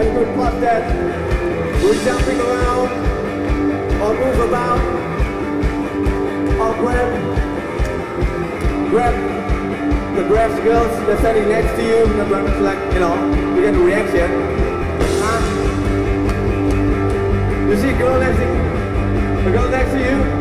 and good plus that. We're jumping around. Or move about. Or grab grab the grab girls that's standing next to you. The brothers like you know you get a reaction. Huh? you see a girl next to the girl next to you?